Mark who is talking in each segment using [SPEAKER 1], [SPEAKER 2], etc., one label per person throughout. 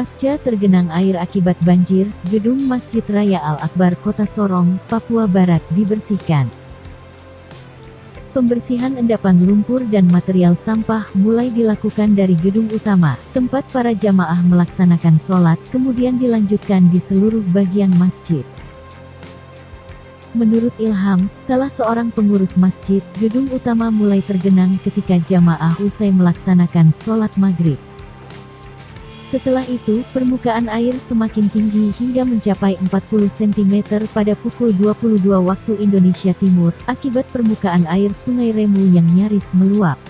[SPEAKER 1] Pasca tergenang air akibat banjir, gedung Masjid Raya Al-Akbar Kota Sorong, Papua Barat dibersihkan. Pembersihan endapan lumpur dan material sampah mulai dilakukan dari gedung utama, tempat para jamaah melaksanakan sholat, kemudian dilanjutkan di seluruh bagian masjid. Menurut Ilham, salah seorang pengurus masjid, gedung utama mulai tergenang ketika jamaah usai melaksanakan sholat maghrib. Setelah itu, permukaan air semakin tinggi hingga mencapai 40 cm pada pukul 22 waktu Indonesia Timur, akibat permukaan air Sungai Remu yang nyaris meluap.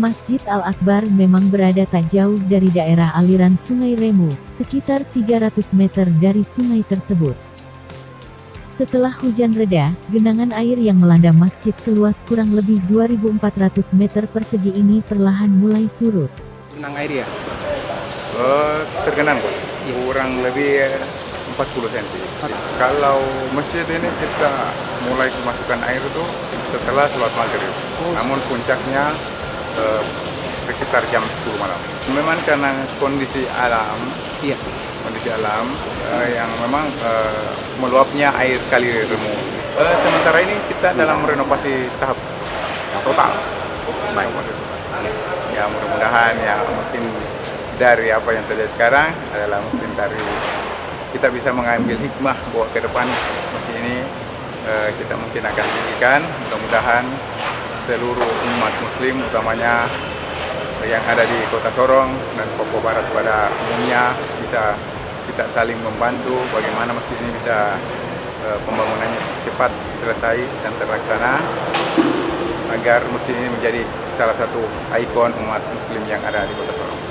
[SPEAKER 1] Masjid Al-Akbar memang berada tak jauh dari daerah aliran Sungai Remu, sekitar 300 meter dari sungai tersebut. Setelah hujan reda, genangan air yang melanda masjid seluas kurang lebih 2.400 meter persegi ini perlahan mulai surut.
[SPEAKER 2] Genang air ya? Oh, tergenang Pak. Ya. Kurang lebih 40 cm. Kalau masjid ini kita mulai kemasukan air itu setelah sholat maghrib. Oh. Namun puncaknya eh, sekitar jam 10 malam. Memang karena kondisi alam, iya. kondisi alam eh, yang memang eh, meluapnya air kali remu. Eh, sementara ini kita dalam renovasi tahap total. Baik. Ya mudah-mudahan ya mungkin dari apa yang terjadi sekarang adalah mungkin dari kita bisa mengambil hikmah bahwa ke depan masjid ini uh, kita mungkin akan tinggikan mudah-mudahan seluruh umat muslim utamanya yang ada di kota Sorong dan Papua Barat pada umumnya bisa kita saling membantu bagaimana masjid ini bisa uh, pembangunannya cepat selesai dan terlaksana agar masjid ini menjadi salah satu ikon umat muslim yang ada di kota Sorong.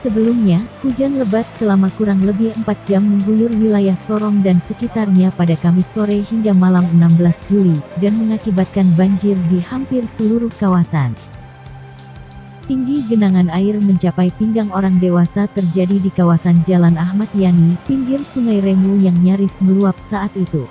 [SPEAKER 1] Sebelumnya, hujan lebat selama kurang lebih 4 jam mengguyur wilayah Sorong dan sekitarnya pada Kamis sore hingga malam 16 Juli, dan mengakibatkan banjir di hampir seluruh kawasan. Tinggi genangan air mencapai pinggang orang dewasa terjadi di kawasan Jalan Ahmad Yani, pinggir Sungai Remu yang nyaris meluap saat itu.